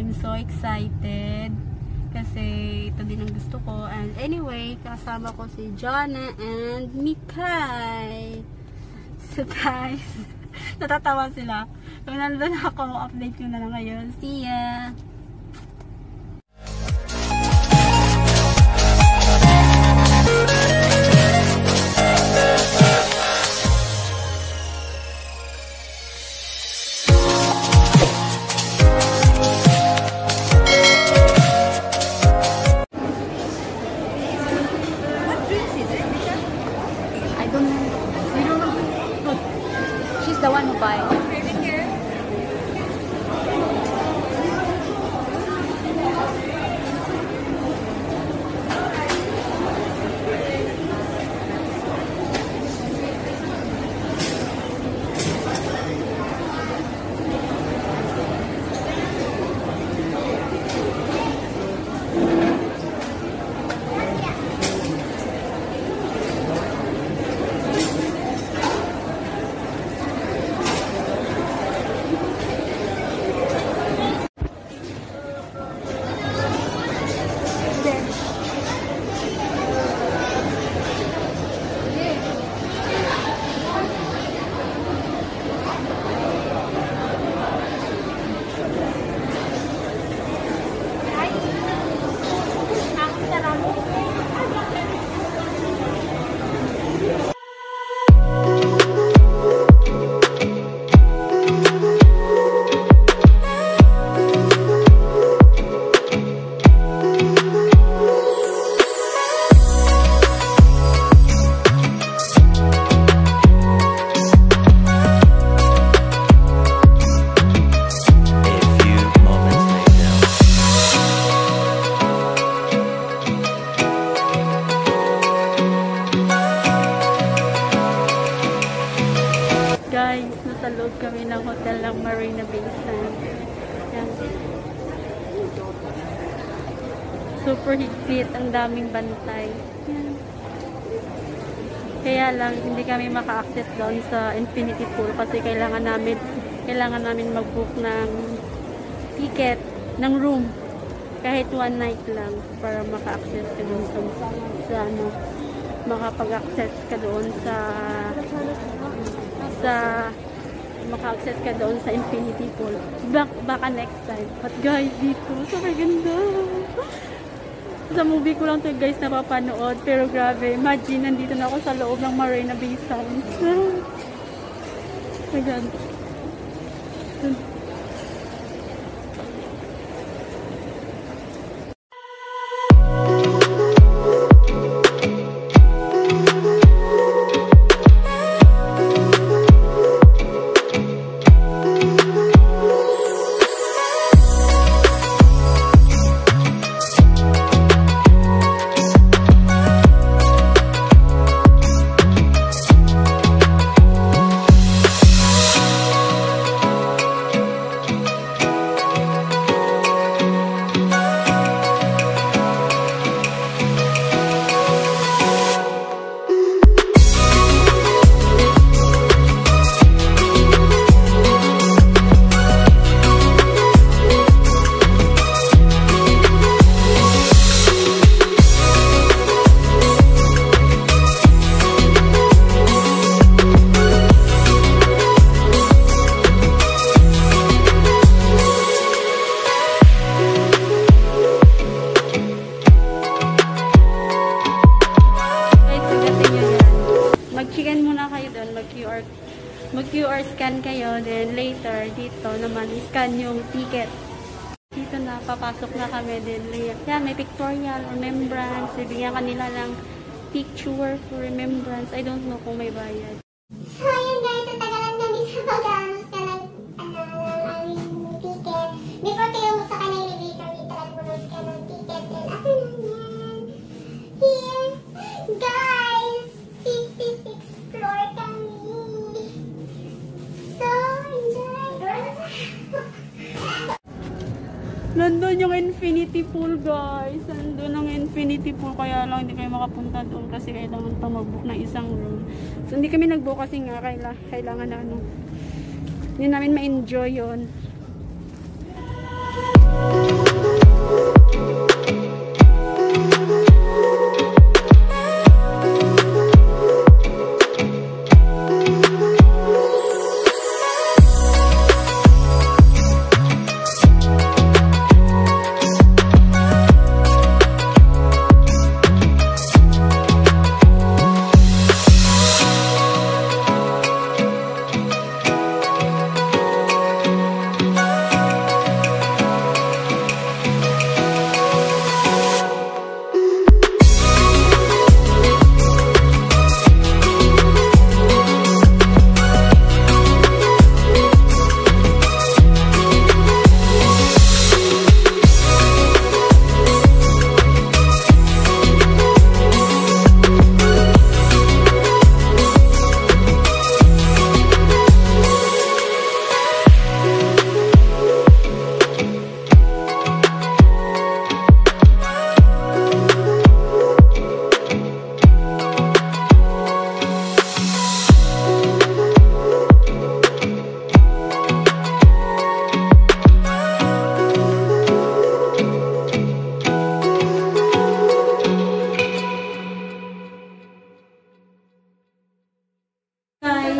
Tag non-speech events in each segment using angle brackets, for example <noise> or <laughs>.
I'm so excited kasi ito din ang gusto ko. And anyway, kasama ko si Jonna and Mikay. So guys, <laughs> natatawa sila. So, nandun ako, update ko na lang ngayon. See ya! The one who buy. Super higpit, ang daming bantay. Yan. Kaya lang, hindi kami maka-access doon sa Infinity Pool kasi kailangan namin kailangan namin mag-book ng ticket ng room kahit one night lang para maka-access ka doon sa, sa ano makapag-access ka doon sa sa maka-access ka doon sa Infinity Pool. Back, baka next time. But guys, dito, super ganda. Sa movie ko lang to guys napapanood. Pero grabe, imagine, nandito na ako sa loob ng Marina Bay Sands. <laughs> oh scan kayo. Then later, dito naman, scan yung ticket. Dito na, papasok na kami din. Yan, may pictorial, remembrance. Bibigyan kanila ng picture for remembrance. I don't know kung may bayad. Nandun yung infinity pool, guys. Nandun ang infinity pool. Kaya lang hindi kayo makapunta doon kasi kailangan pa mag-book ng isang room. So, hindi kami nagbuo kasi nga kaila, kailangan na ano. Hindi namin ma-enjoy yun.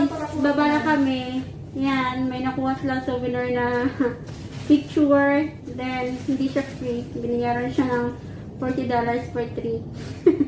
Guys, baba na kami. Yan, may nakuha silang souvenir na <laughs> picture. Then, hindi siya free. Binayaran siya ng $40 for 3.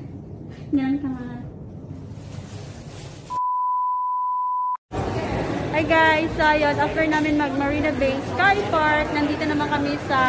<laughs> Yan ka mga. Hi guys, so yun, after namin mag Marina Bay Sky Park, nandito naman kami sa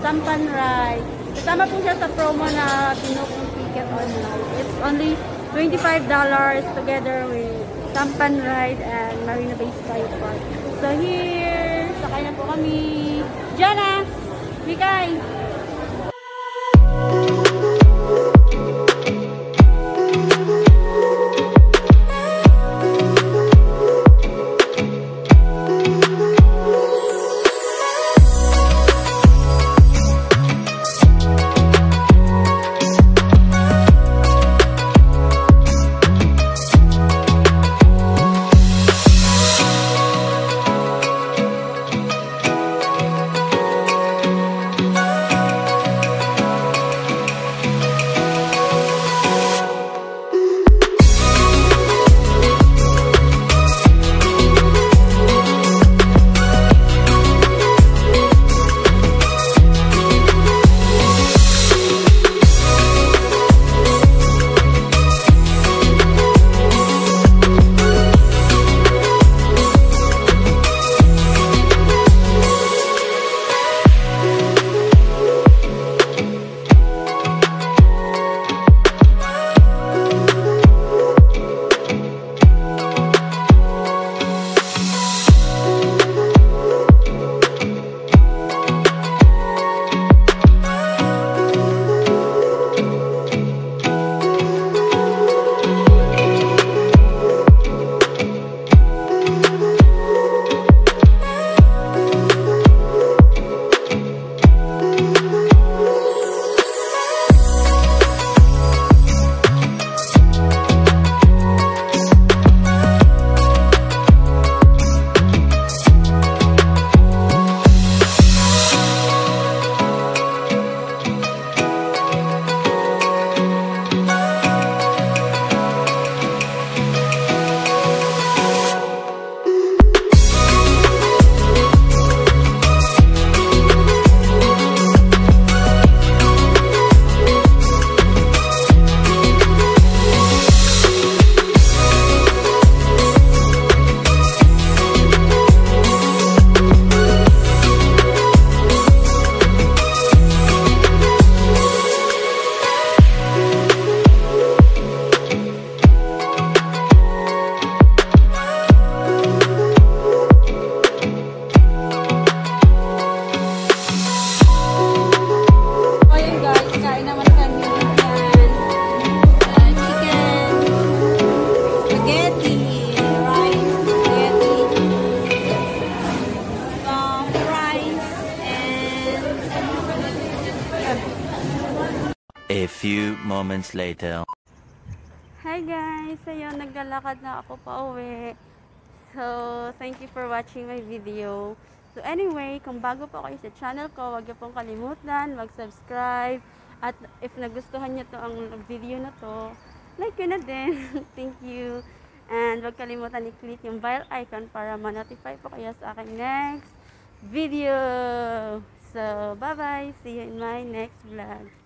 Sampan Ride. Kasama po siya sa promo na pinok ng ticket online. It's only $25 together with Sampan Ride and Marina Bay Sky Park. So here, sakay na po kami. Jana! Mikay! Few moments later. Hi guys! Ayun, naglalakad na ako pa uwi. So, thank you for watching my video. So anyway, kung bago po kayo sa channel ko, huwag niyo pong kalimutan mag-subscribe. At if nagustuhan niyo to ang video na to, like yun na din. <laughs> thank you. And huwag kalimutan i-click yung bell icon para ma-notify po kayo sa aking next video. So, bye-bye. See you in my next vlog.